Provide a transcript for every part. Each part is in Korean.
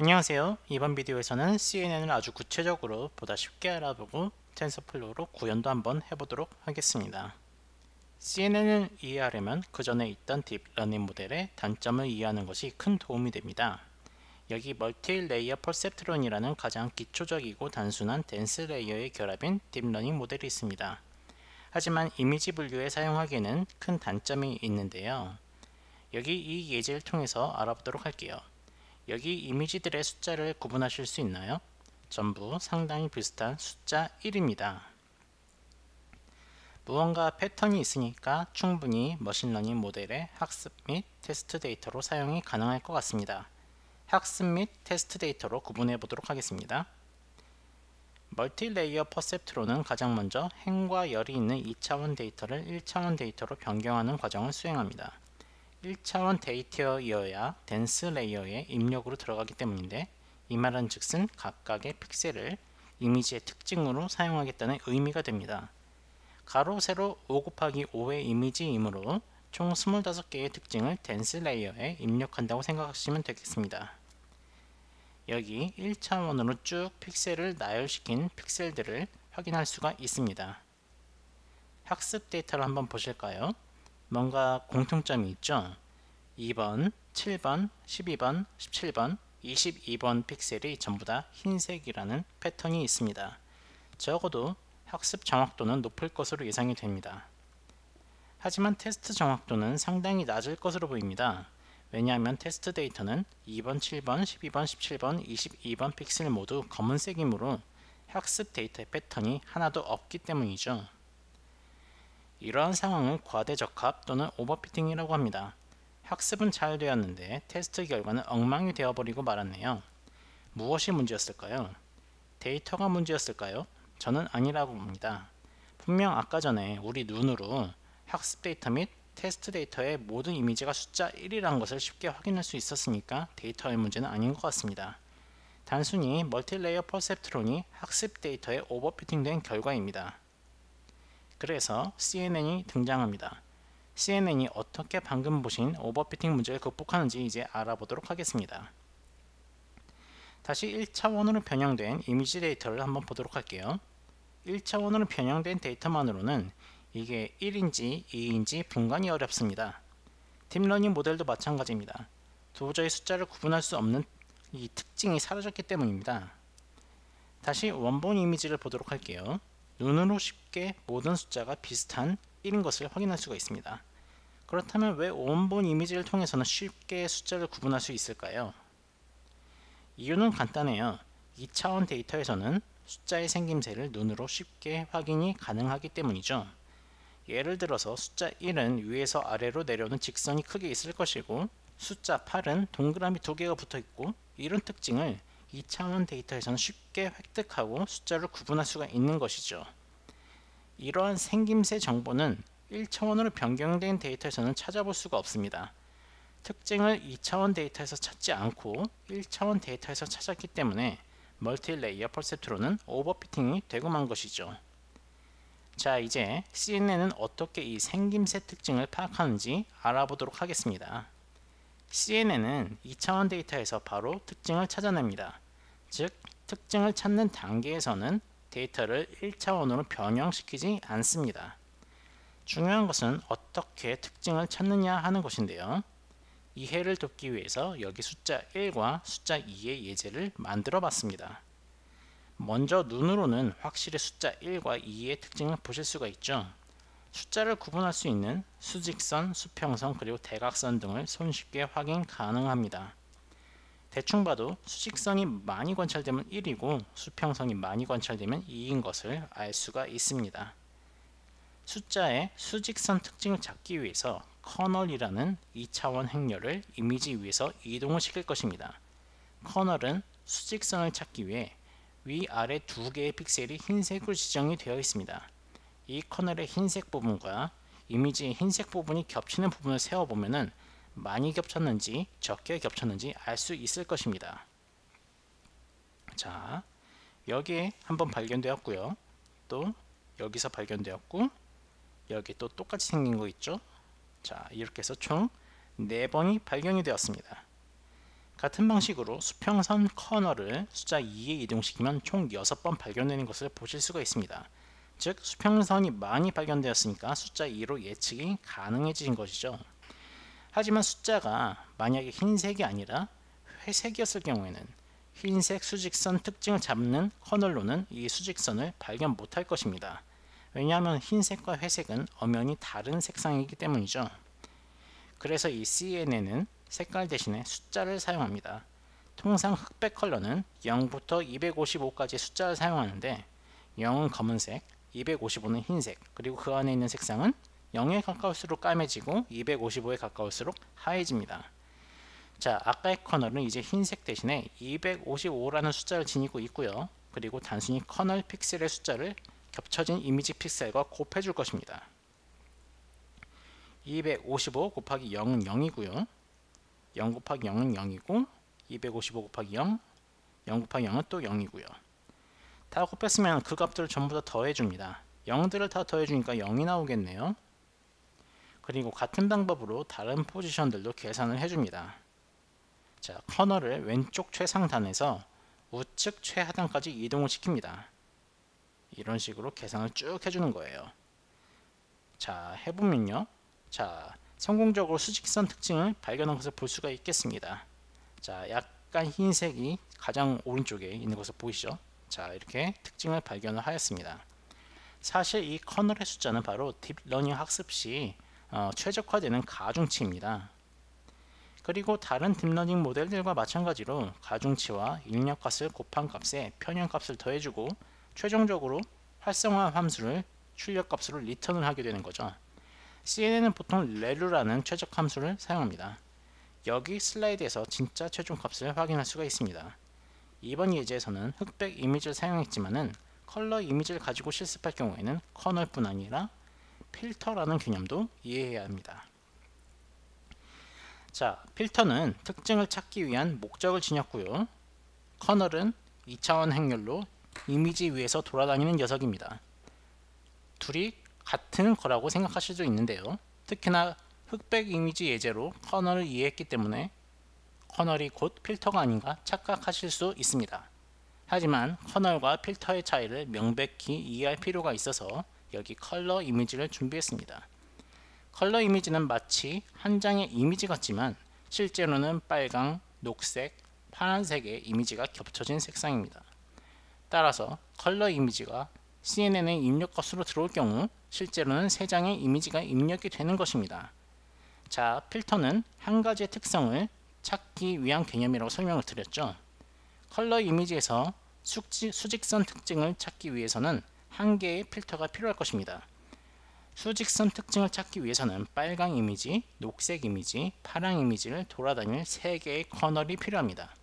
안녕하세요. 이번 비디오에서는 CNN을 아주 구체적으로 보다 쉽게 알아보고 TensorFlow로 구현도 한번 해보도록 하겠습니다. CNN을 이해하려면 그 전에 있던 deep learning 모델의 단점을 이해하는 것이 큰 도움이 됩니다. 여기 multi layer perceptron이라는 가장 기초적이고 단순한 dense layer의 결합인 deep learning 모델이 있습니다. 하지만 이미지 분류에 사용하기에는 큰 단점이 있는데요. 여기 이 예제를 통해서 알아보도록 할게요. 여기 이미지들의 숫자를 구분하실 수 있나요? 전부 상당히 비슷한 숫자 1입니다. 무언가 패턴이 있으니까 충분히 machine learning 모델의 학습 및 테스트 데이터로 사용이 가능할 것 같습니다. 학습 및 테스트 데이터로 구분해 보도록 하겠습니다. multi layer perceptron은 가장 먼저 행과 열이 있는 2차원 데이터를 1차원 데이터로 변경하는 과정을 수행합니다. 1차원 데이터여야 dense layer의 입력으로 들어가기 때문인데 이 말은 즉슨 각각의 픽셀을 이미지의 특징으로 사용하겠다는 의미가 됩니다. 가로 세로 5 곱하기 5의 이미지이므로 총 25개의 특징을 dense layer에 입력한다고 생각하시면 되겠습니다. 여기 1차원으로 쭉 픽셀을 나열시킨 픽셀들을 확인할 수가 있습니다. 학습 데이터를 한번 보실까요? 뭔가 공통점이 있죠. 2번, 7번, 12번, 17번, 22번 픽셀이 전부 다 흰색이라는 패턴이 있습니다. 적어도 학습 정확도는 높을 것으로 예상이 됩니다. 하지만 테스트 정확도는 상당히 낮을 것으로 보입니다. 왜냐하면 테스트 데이터는 2번, 7번, 12번, 17번, 22번 픽셀 모두 검은색이므로 학습 데이터의 패턴이 하나도 없기 때문이죠. 이러한 상황을 과대적합 또는 overfitting이라고 합니다. 학습은 잘 되었는데 테스트 결과는 엉망이 되어버리고 말았네요. 무엇이 문제였을까요? 데이터가 문제였을까요? 저는 아니라고 봅니다. 분명 아까 전에 우리 눈으로 학습 데이터 및 테스트 데이터의 모든 이미지가 숫자 1이라는 것을 쉽게 확인할 수 있었으니까 데이터의 문제는 아닌 것 같습니다. 단순히 multi layer perceptron이 학습 데이터에 overfitting된 결과입니다. 그래서 CNN이 등장합니다. CNN이 어떻게 방금 보신 overfitting 문제를 극복하는지 이제 알아보도록 하겠습니다. 다시 1차원으로 변형된 이미지 데이터를 한번 보도록 할게요. 1차원으로 변형된 데이터만으로는 이게 1인지 2인지 분간이 어렵습니다. deep learning 모델도 마찬가지입니다. 도저히 숫자를 구분할 수 없는 이 특징이 사라졌기 때문입니다. 다시 원본 이미지를 보도록 할게요. 눈으로 쉽게 모든 숫자가 비슷한 1인 것을 확인할 수가 있습니다. 그렇다면 왜 원본 이미지를 통해서는 쉽게 숫자를 구분할 수 있을까요? 이유는 간단해요. 2차원 데이터에서는 숫자의 생김새를 눈으로 쉽게 확인이 가능하기 때문이죠. 예를 들어서 숫자 1은 위에서 아래로 내려오는 직선이 크게 있을 것이고 숫자 8은 동그라미 두 개가 붙어 있고 이런 특징을 2차원 데이터에서는 쉽게 획득하고 숫자를 구분할 수가 있는 것이죠. 이러한 생김새 정보는 1차원으로 변경된 데이터에서는 찾아볼 수가 없습니다. 특징을 2차원 데이터에서 찾지 않고 1차원 데이터에서 찾았기 때문에 multi layer perceptron은 overfitting이 되고 만 것이죠. 자 이제 CNN은 어떻게 이 생김새 특징을 파악하는지 알아보도록 하겠습니다. CNN은 2차원 데이터에서 바로 특징을 찾아냅니다. 즉 특징을 찾는 단계에서는 데이터를 1차원으로 변형시키지 않습니다. 중요한 것은 어떻게 특징을 찾느냐 하는 것인데요. 이해를 돕기 위해서 여기 숫자 1과 숫자 2의 예제를 만들어 봤습니다. 먼저 눈으로는 확실히 숫자 1과 2의 특징을 보실 수가 있죠. 숫자를 구분할 수 있는 수직선, 수평선, 그리고 대각선 등을 손쉽게 확인 가능합니다. 대충 봐도 수직선이 많이 관찰되면 1이고 수평선이 많이 관찰되면 2인 것을 알 수가 있습니다. 숫자의 수직선 특징을 찾기 위해서 커널이라는 2차원 행렬을 이미지 위에서 이동을 시킬 것입니다. 커널은 수직선을 찾기 위해 위아래 두 개의 픽셀이 흰색으로 지정이 되어 있습니다. 이 커널의 흰색 부분과 이미지의 흰색 부분이 겹치는 부분을 세어보면 많이 겹쳤는지 적게 겹쳤는지 알 수 있을 것입니다. 자, 여기에 한번 발견되었고요. 또 여기서 발견되었고 여기 또 똑같이 생긴 거 있죠? 자, 이렇게 해서 총 4번이 발견이 되었습니다. 같은 방식으로 수평선 커널을 숫자 2에 이동시키면 총 6번 발견되는 것을 보실 수가 있습니다. 즉 수평선이 많이 발견되었으니까 숫자 2로 예측이 가능해진 것이죠. 하지만 숫자가 만약에 흰색이 아니라 회색이었을 경우에는 흰색 수직선 특징을 잡는 커널로는 이 수직선을 발견 못할 것입니다. 왜냐하면 흰색과 회색은 엄연히 다른 색상이기 때문이죠. 그래서 이 CNN은 색깔 대신에 숫자를 사용합니다. 통상 흑백 컬러는 0부터 255까지 숫자를 사용하는데 0은 검은색, 255는 흰색, 그리고 그 안에 있는 색상은 0에 가까울수록 까매지고 255에 가까울수록 하얘집니다. 자, 아까의 커널은 이제 흰색 대신에 255라는 숫자를 지니고 있고요. 그리고 단순히 커널 픽셀의 숫자를 겹쳐진 이미지 픽셀과 곱해줄 것입니다. 255 곱하기 0은 0이고요. 0 곱하기 0은 0이고 255 곱하기 0, 0 곱하기 0은 또 0이고요. 다 곱했으면 그 값들을 전부 다 더해줍니다. 0들을 다 더해주니까 0이 나오겠네요. 그리고 같은 방법으로 다른 포지션들도 계산을 해줍니다. 자, 커널을 왼쪽 최상단에서 우측 최하단까지 이동을 시킵니다. 이런 식으로 계산을 쭉 해주는 거예요. 자, 해보면요. 자, 성공적으로 수직선 특징을 발견한 것을 볼 수가 있겠습니다. 자, 약간 흰색이 가장 오른쪽에 있는 것을 보이시죠? 자, 이렇게 특징을 발견을 하였습니다. 사실 이 kernel의 숫자는 바로 deep learning 학습 시 어, 최적화되는 가중치입니다. 그리고 다른 deep learning 모델들과 마찬가지로 가중치와 입력값을 곱한 값에 편향값을 더해주고 최종적으로 활성화 함수를 출력값으로 return을 하게 되는 거죠. CNN은 보통 ReLU라는 최적 함수를 사용합니다. 여기 슬라이드에서 진짜 최종값을 확인할 수가 있습니다. 이번 예제에서는 흑백 이미지를 사용했지만은 컬러 이미지를 가지고 실습할 경우에는 커널뿐 아니라 필터라는 개념도 이해해야 합니다. 자, 필터는 특징을 찾기 위한 목적을 지녔고요. 커널은 2차원 행렬로 이미지 위에서 돌아다니는 녀석입니다. 둘이 같은 거라고 생각하실 수 있는데요. 특히나 흑백 이미지 예제로 커널을 이해했기 때문에 커널이 곧 필터가 아닌가 착각하실 수 있습니다. 하지만 커널과 필터의 차이를 명백히 이해할 필요가 있어서 여기 컬러 이미지를 준비했습니다. 컬러 이미지는 마치 한 장의 이미지 같지만 실제로는 빨강, 녹색, 파란색의 이미지가 겹쳐진 색상입니다. 따라서 컬러 이미지가 CNN의 입력 값으로 들어올 경우 실제로는 세 장의 이미지가 입력이 되는 것입니다. 자, 필터는 한 가지의 특성을 찾기 위한 개념이라고 설명을 드렸죠. 컬러 이미지에서 숙지, 수직선 특징을 찾기 위해서는 한 개의 필터가 필요할 것입니다. 수직선 특징을 찾기 위해서는 빨강 이미지, 녹색 이미지, 파랑 이미지를 돌아다닐 3개의 커널이 필요합니다.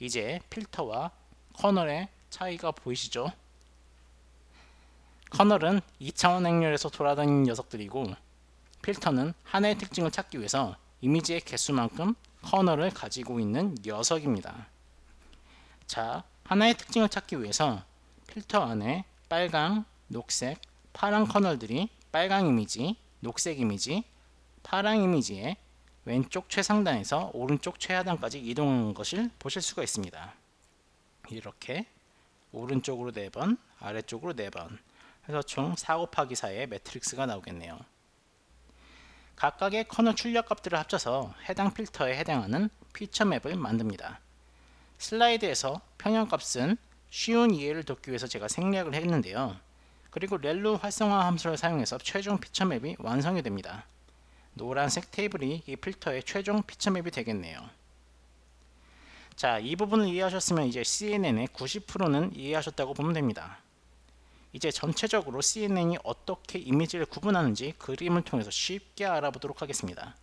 이제 필터와 커널의 차이가 보이시죠? 커널은 2차원 행렬에서 돌아다니는 녀석들이고 필터는 하나의 특징을 찾기 위해서 이미지의 개수만큼 커널을 가지고 있는 녀석입니다. 자, 하나의 특징을 찾기 위해서 필터 안에 빨강, 녹색, 파란 커널들이 빨강 이미지, 녹색 이미지, 파랑 이미지의 왼쪽 최상단에서 오른쪽 최하단까지 이동하는 것을 보실 수가 있습니다. 이렇게 오른쪽으로 4번, 아래쪽으로 4번 해서 총4 곱하기 4의 matrix가 나오겠네요. 각각의 kernel 출력 값들을 합쳐서 해당 필터에 해당하는 feature map을 만듭니다. 슬라이드에서 편향값은 쉬운 이해를 돕기 위해서 제가 생략을 했는데요. 그리고 ReLU 활성화 함수를 사용해서 최종 feature map이 완성이 됩니다. 노란색 테이블이 이 필터의 최종 피처 맵이 되겠네요. 자, 이 부분을 이해하셨으면 이제 CNN의 90%는 이해하셨다고 보면 됩니다. 이제 전체적으로 CNN이 어떻게 이미지를 구분하는지 그림을 통해서 쉽게 알아보도록 하겠습니다.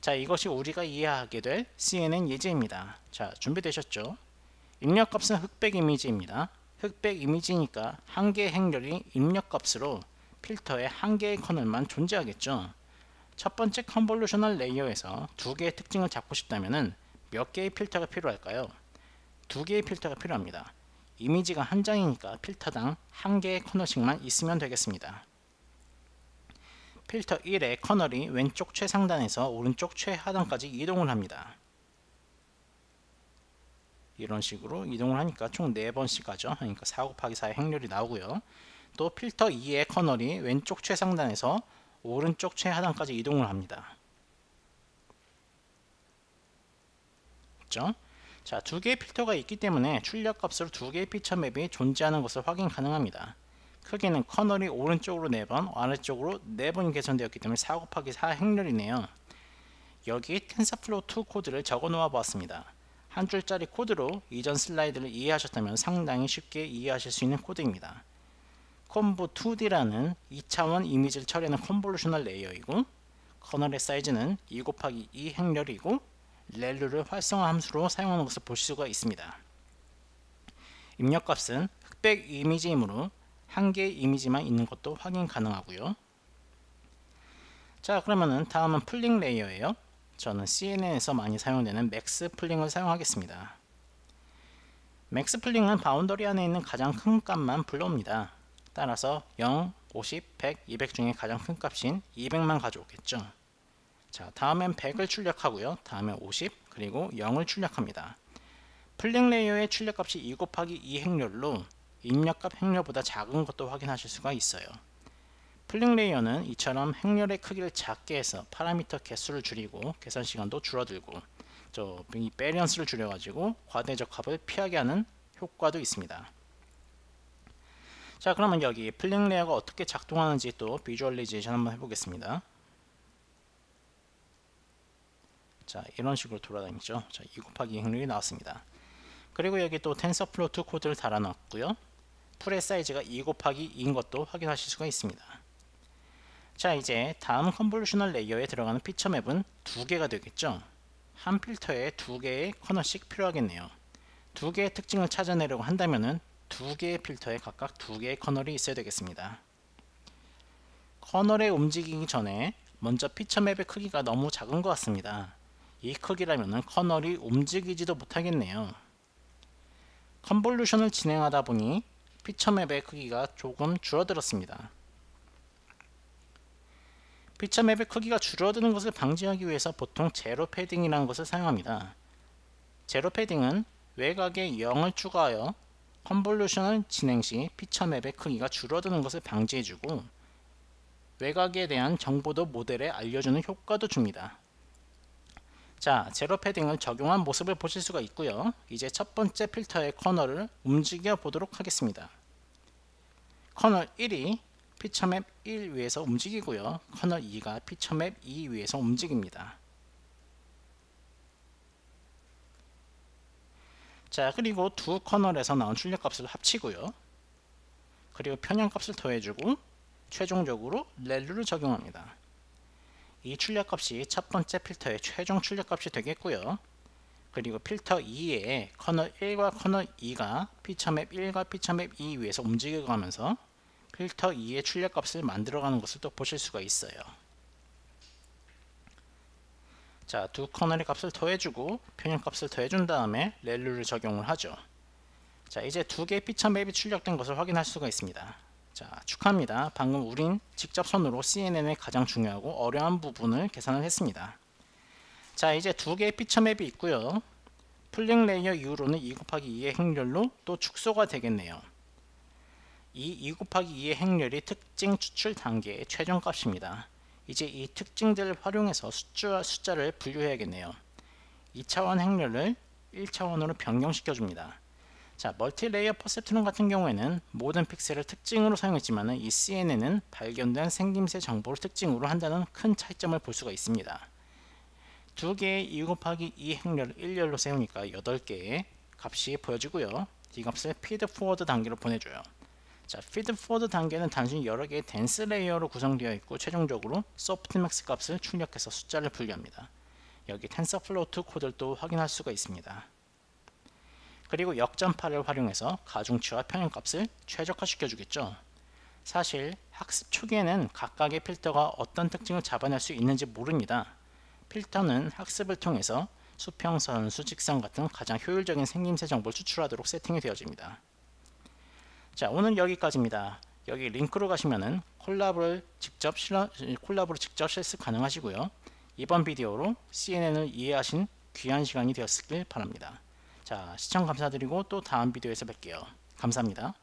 자 이것이 우리가 이해하게 될 CNN 예제입니다. 자 준비되셨죠? 입력값은 흑백 이미지입니다. 흑백 이미지니까 한 개의 행렬이 입력값으로 필터의 한 개의 kernel만 존재하겠죠. 첫 번째 convolutional layer에서 두 개의 특징을 잡고 싶다면 몇 개의 필터가 필요할까요? 두 개의 필터가 필요합니다. 이미지가 한 장이니까 필터당 한 개의 kernel씩만 있으면 되겠습니다. 필터 1의 kernel이 왼쪽 최상단에서 오른쪽 최하단까지 이동을 합니다. 이런 식으로 이동을 하니까 총 4번씩 가죠. 그러니까 4 곱하기 4의 행렬이 나오고요. 또 필터 2의 kernel이 왼쪽 최상단에서 오른쪽 최하단까지 이동을 합니다. 그렇죠? 자, 두 개의 필터가 있기 때문에 출력 값으로 두 개의 feature map이 존재하는 것을 확인 가능합니다. 크기는 kernel이 오른쪽으로 4번, 아래쪽으로 4번 계산되었기 때문에 4 곱하기 4 행렬이네요. 여기 TensorFlow 2 코드를 적어 놓아 보았습니다. 한 줄짜리 코드로 이전 슬라이드를 이해하셨다면 상당히 쉽게 이해하실 수 있는 코드입니다. Conv 2D라는 2차원 이미지를 처리하는 convolutional layer이고 kernel의 사이즈는 2 곱하기 2 행렬이고 ReLU를 활성화 함수로 사용하는 것을 볼 수가 있습니다. 입력값은 흑백 이미지이므로 한 개의 이미지만 있는 것도 확인 가능하고요. 자 그러면은 다음은 pooling layer예요. 저는 CNN에서 많이 사용되는 max pooling을 사용하겠습니다. max pooling은 boundary 안에 있는 가장 큰 값만 불러옵니다. 따라서 0, 50, 100, 200 중에 가장 큰 값인 200만 가져오겠죠. 자 다음엔 100을 출력하고요. 다음에 50 그리고 0을 출력합니다. pooling layer의 출력값이 2 곱하기 2 행렬로 입력값 행렬보다 작은 것도 확인하실 수가 있어요. pooling layer는 이처럼 행렬의 크기를 작게 해서 파라미터 개수를 줄이고 계산 시간도 줄어들고 저희 variance를 줄여가지고 과대적합을 피하게 하는 효과도 있습니다. 자 그러면 여기 pooling layer가 어떻게 작동하는지 또 visualization 한번 해보겠습니다. 자 이런 식으로 돌아다니죠. 자 2 곱하기 행렬이 나왔습니다. 그리고 여기 또 TensorFlow 2 코드를 달아놨고요. pool의 사이즈가 2 곱하기 2인 것도 확인하실 수가 있습니다. 자 이제 다음 convolutional layer에 들어가는 feature map은 두 개가 되겠죠. 한 필터에 두 개의 kernel씩 필요하겠네요. 두 개의 특징을 찾아내려고 한다면 두 개의 필터에 각각 두 개의 kernel이 있어야 되겠습니다. kernel에 움직이기 전에 먼저 feature map의 크기가 너무 작은 것 같습니다. 이 크기라면 kernel이 움직이지도 못하겠네요. convolution을 진행하다 보니 feature map의 크기가 조금 줄어들었습니다. feature map의 크기가 줄어드는 것을 방지하기 위해서 보통 zero padding이라는 것을 사용합니다. zero padding은 외곽에 0을 추가하여 convolution을 진행 시 feature map의 크기가 줄어드는 것을 방지해주고 외곽에 대한 정보도 모델에 알려주는 효과도 줍니다. 자, zero padding을 적용한 모습을 보실 수가 있고요. 이제 첫 번째 필터의 kernel을 움직여 보도록 하겠습니다. kernel 1이 feature map 1 위에서 움직이고요. kernel 2가 feature map 2 위에서 움직입니다. 자, 그리고 두 kernel에서 나온 출력값을 합치고요. 그리고 편향값을 더해주고 최종적으로 ReLU를 적용합니다. 이 출력값이 첫 번째 필터의 최종 출력값이 되겠고요. 그리고 필터 2에 kernel 1과 kernel 2가 feature map 1과 feature map 2 위에서 움직여가면서 필터 2의 출력값을 만들어가는 것을 또 보실 수가 있어요. 자, 두 kernel의 값을 더해주고 편향값을 더해준 다음에 ReLU를 적용을 하죠. 자, 이제 두 개의 feature map이 출력된 것을 확인할 수가 있습니다. 자 축하합니다. 방금 우린 직접 손으로 CNN의 가장 중요하고 어려운 부분을 계산을 했습니다. 자 이제 두 개의 feature map이 있고요. pooling layer 이후로는 2 곱하기 2의 행렬로 또 축소가 되겠네요. 이 2 곱하기 2의 행렬이 특징 추출 단계의 최종값입니다. 이제 이 특징들을 활용해서 숫자, 숫자를 분류해야겠네요. 2차원 행렬을 1차원으로 변경시켜 줍니다. 자, multilayer perceptron 같은 경우에는 모든 픽셀을 특징으로 사용했지만 이 CNN은 발견된 생김새 정보를 특징으로 한다는 큰 차이점을 볼 수가 있습니다. 두 개의 2 곱하기 2 행렬을 1열로 세우니까 8개의 값이 보여지고요. 이 값을 feed forward 단계로 보내줘요. 자, feed forward 단계는 단순히 여러 개의 dense layer로 구성되어 있고 최종적으로 softmax 값을 출력해서 숫자를 분류합니다. 여기 TensorFlow 2 코드를 확인할 수가 있습니다. 그리고 역전파를 활용해서 가중치와 편향값을 최적화시켜 주겠죠. 사실 학습 초기에는 각각의 필터가 어떤 특징을 잡아낼 수 있는지 모릅니다. 필터는 학습을 통해서 수평선, 수직선 같은 가장 효율적인 생김새 정보를 추출하도록 세팅이 되어집니다. 자 오늘 여기까지입니다. 여기 링크로 가시면은 콜라보를 직접 실어, 콜라보를 직접 실습 가능하시고요. 이번 비디오로 CNN을 이해하신 귀한 시간이 되었길 바랍니다. 자 시청 감사드리고 또 다음 비디오에서 뵐게요. 감사합니다